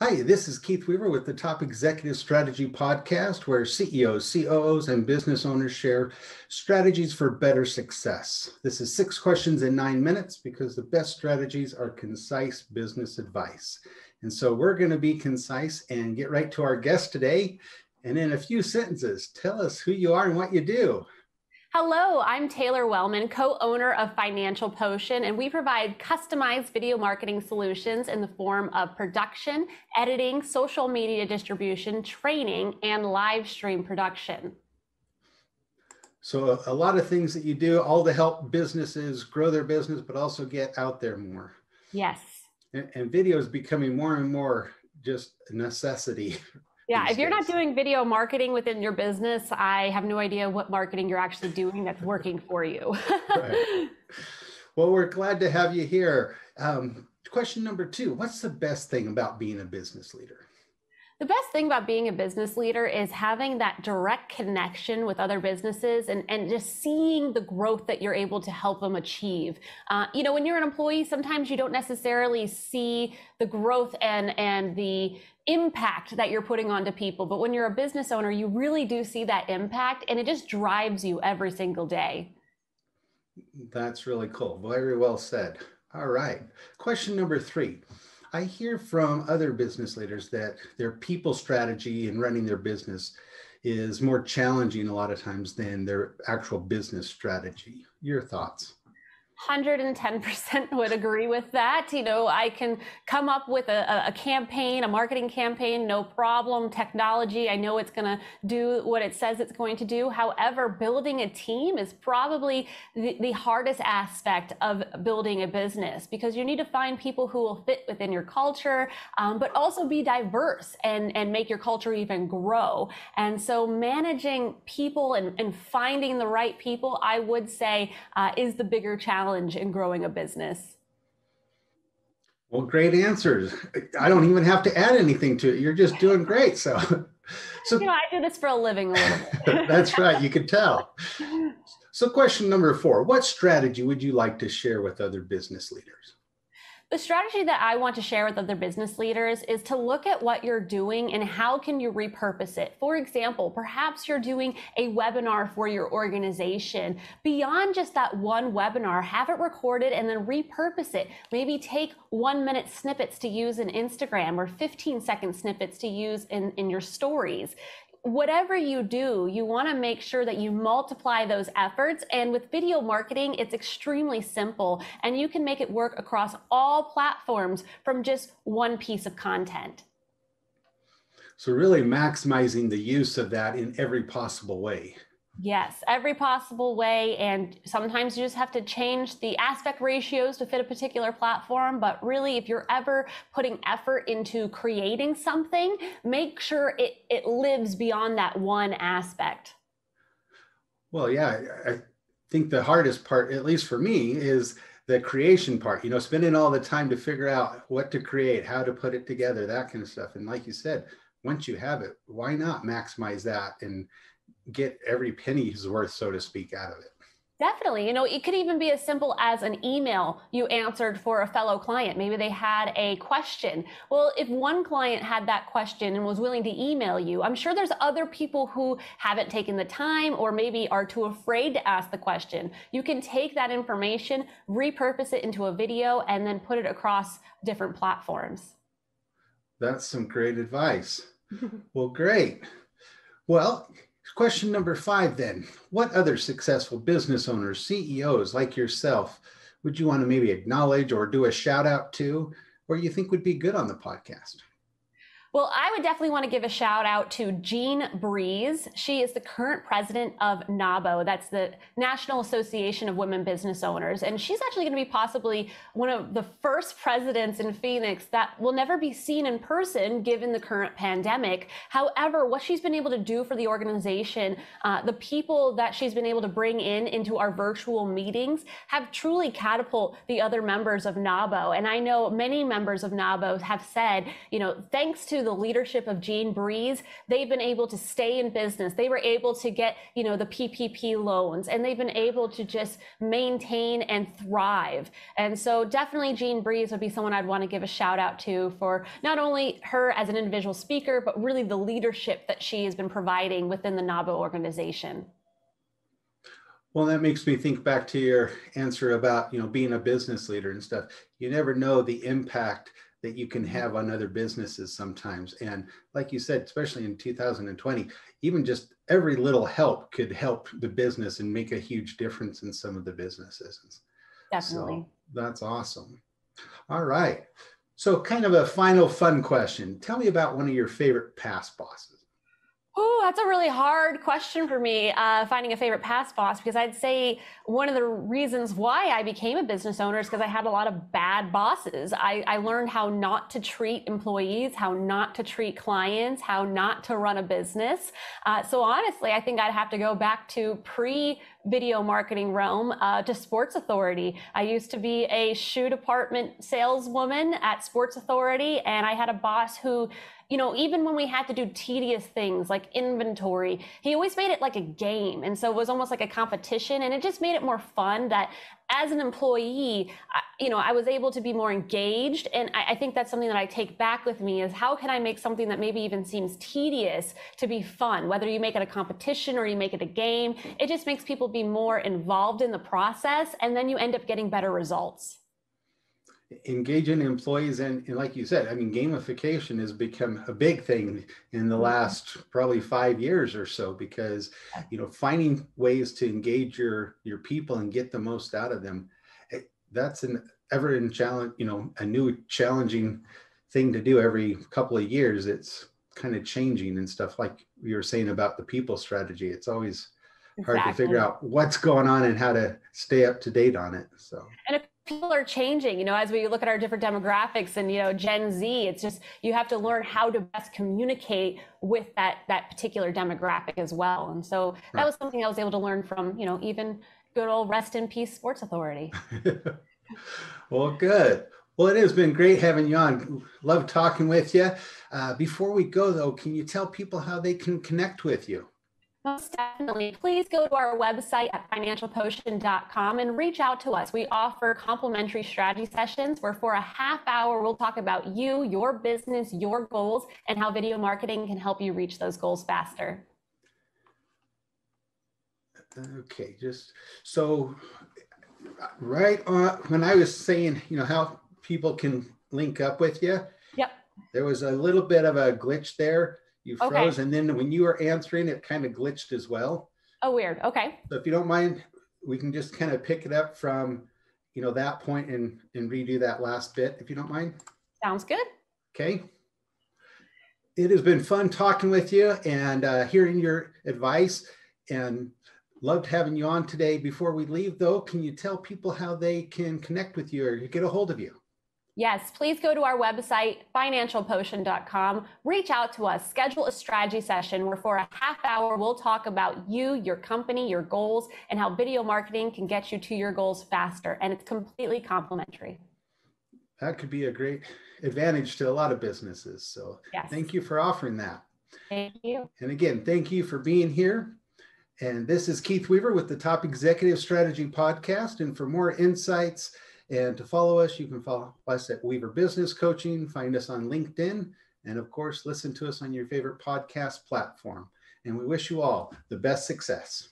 Hi, this is Keith Weaver with the Top Executive Strategy Podcast, where CEOs, COOs, and business owners share strategies for better success. This is six questions in nine minutes because the best strategies are concise business advice. And so we're going to be concise and get right to our guest today. And in a few sentences, tell us who you are and what you do. Hello, I'm Taylor Wellman, co owner of Financial Potion, and we provide customized video marketing solutions in the form of production, editing, social media distribution, training, and live stream production. So, a, lot of things that you do, all to help businesses grow their business, but also get out there more. Yes. And, and video is becoming more and more just a necessity yeah, if you're not doing video marketing within your business, I have no idea what marketing you're actually doing that's working for you. right. Well, we're glad to have you here. Um, question number two What's the best thing about being a business leader? The best thing about being a business leader is having that direct connection with other businesses and, and just seeing the growth that you're able to help them achieve. Uh, you know, when you're an employee, sometimes you don't necessarily see the growth and, and the impact that you're putting onto people. But when you're a business owner, you really do see that impact and it just drives you every single day. That's really cool. Very well said. All right. Question number three. I hear from other business leaders that their people strategy in running their business is more challenging a lot of times than their actual business strategy. Your thoughts? 110% would agree with that. You know, I can come up with a, a campaign, a marketing campaign, no problem. Technology, I know it's going to do what it says it's going to do. However, building a team is probably the, the hardest aspect of building a business because you need to find people who will fit within your culture, um, but also be diverse and, and make your culture even grow. And so managing people and, and finding the right people, I would say, uh, is the bigger challenge challenge in growing a business? Well, great answers. I don't even have to add anything to it. You're just doing great. So, so you know, I do this for a living. A that's right. You can tell. So, question number four: What strategy would you like to share with other business leaders? The strategy that I want to share with other business leaders is to look at what you're doing and how can you repurpose it. For example, perhaps you're doing a webinar for your organization. Beyond just that one webinar, have it recorded and then repurpose it. Maybe take one minute snippets to use in Instagram or 15 second snippets to use in, in your stories whatever you do, you want to make sure that you multiply those efforts. And with video marketing, it's extremely simple and you can make it work across all platforms from just one piece of content. So, really maximizing the use of that in every possible way. Yes, every possible way. And sometimes you just have to change the aspect ratios to fit a particular platform. But really, if you're ever putting effort into creating something, make sure it, it lives beyond that one aspect. Well, yeah, I think the hardest part, at least for me, is the creation part, you know, spending all the time to figure out what to create, how to put it together, that kind of stuff. And like you said, once you have it, why not maximize that and get every penny's worth, so to speak, out of it. Definitely. You know, it could even be as simple as an email you answered for a fellow client. Maybe they had a question. Well, if one client had that question and was willing to email you, I'm sure there's other people who haven't taken the time or maybe are too afraid to ask the question. You can take that information, repurpose it into a video, and then put it across different platforms. That's some great advice. well, great. Well, Question number five then What other successful business owners, CEOs like yourself, would you want to maybe acknowledge or do a shout out to, or you think would be good on the podcast? Well, I would definitely want to give a shout out to Jean Breeze. She is the current president of NAWBO, that's the National Association of Women Business Owners. And she's actually going to be possibly one of the first presidents in Phoenix that will never be seen in person given the current pandemic. However, what she's been able to do for the organization, uh, the people that she's been able to bring in into our virtual meetings have truly catapult the other members of NAWBO. And I know many members of NAWBO have said, you know, thanks to the leadership of Jean Breeze, they've been able to stay in business. They were able to get, you know, the PPP loans and they've been able to just maintain and thrive. And so definitely Jean Breeze would be someone I'd want to give a shout out to for not only her as an individual speaker, but really the leadership that she has been providing within the NAWBO organization. Well, that makes me think back to your answer about, you know, being a business leader and stuff. You never know the impact that you can have on other businesses sometimes. And like you said, especially in 2020, even just every little help could help the business and make a huge difference in some of the businesses. Definitely. So that's awesome. All right. So, kind of a final fun question. Tell me about one of your favorite past bosses. Oh, that's a really hard question for me, uh, finding a favorite past boss, because I'd say one of the reasons why I became a business owner is because I had a lot of bad bosses. I, I, learned how not to treat employees, how not to treat clients, how not to run a business. Uh, so honestly, I think I'd have to go back to pre video marketing realm uh, to Sports Authority. I used to be a shoe department saleswoman at Sports Authority, and I had a boss who you know, even when we had to do tedious things like inventory, he always made it like a game. And so it was almost like a competition. And it just made it more fun that as an employee, you know, I was able to be more engaged. And I, I think that's something that I take back with me is how can I make something that maybe even seems tedious to be fun? Whether you make it a competition or you make it a game, it just makes people be more involved in the process. And then you end up getting better results engaging employees and, and, like you said i mean gamification has become a big thing in the mm-hmm. last probably five years or so because you know finding ways to engage your your people and get the most out of them eh, that's an ever in challenge you know a new challenging thing to do every couple of years. It's kind of changing and stuff like you were saying about the people strategy. It's always hard to figure out what's going on and how to stay up to date on it so. And if people are changing you know as we look at our different demographics and you know gen z it's just you have to learn how to best communicate with that that particular demographic as well. And so that was something i was able to learn from you know even good old rest in peace sports authority. Well good. Well it has been great having you on. Love talking with you uh, before we go though can you tell people how they can connect with you most definitely. Please go to our website at financialpotion.com and reach out to us. We offer complimentary strategy sessions where for a half hour, we'll talk about you, your business, your goals, and how video marketing can help you reach those goals faster. Okay, just so right on when I was saying, you know, how people can link up with you. Yep. There was a little bit of a glitch there you froze okay. and then when you were answering it kind of glitched as well. Oh weird. Okay. So if you don't mind we can just kind of pick it up from you know that point and and redo that last bit if you don't mind. Sounds good. Okay. It has been fun talking with you and uh, hearing your advice and loved having you on today. Before we leave though can you tell people how they can connect with you or get a hold of you Yes, please go to our website, financialpotion.com. Reach out to us, schedule a strategy session where for a half hour, we'll talk about you, your company, your goals, and how video marketing can get you to your goals faster. And it's completely complimentary. That could be a great advantage to a lot of businesses. So yes. thank you for offering that. Thank you. And again, thank you for being here. And this is Keith Weaver with the Top Executive Strategy Podcast. And for more insights, and to follow us, you can follow us at Weaver Business Coaching, find us on LinkedIn, and of course, listen to us on your favorite podcast platform. And we wish you all the best success.